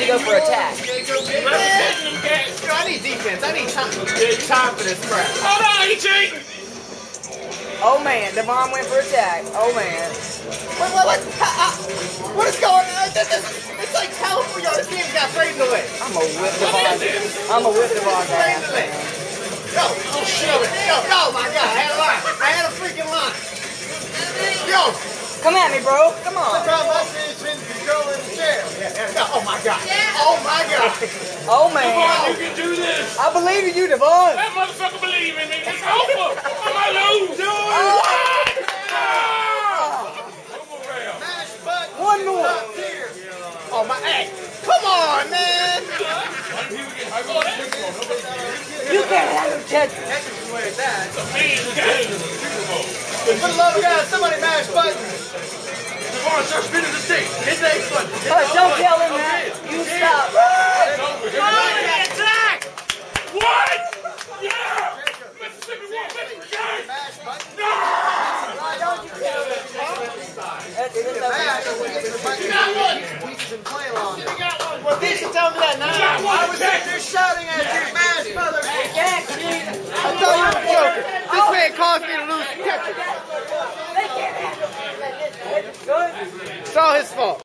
to go for attack. Man, I need defense. I need time, time for this crap. Hold on, he cheating. Oh man, Devon went for attack. Oh man. What, what, what? Ha, ha. What is going on? This, this, it's like California. This game's got fading away. I'm a whip Devon. I'm a whip Devon's Fading ass. away. Yo, oh shit. Yo, oh my god, I had a line. I had a freaking line. Yo, Come at me, bro. Come on. Yeah, oh yeah. Oh my god. Oh my god. Oh Come man. on, you can do this. I believe in you, Devon. That motherfucker believe in me. It's over. I'm gonna lose. Do Oh. Mash button. One more. Oh my, hey, come on, man. You can't have him catch me. That's where it's at. It's a man's game. For the love of God, somebody mash buttons. Devon, start spinning the stick. Hit the X button. Hit Uh, the don't button. tell him that. You stop. It's over. Here's the attack. What? Yeah. Mississippi won. Mississippi. Mash buttons. No. Don't you tell him. That's it. It's Mash, over. we get the button. got one. Pieces and play along. You got one. Well, they should tell me that now. I was there shouting at you, mother. I you joking. This me to lose. It's all his fault.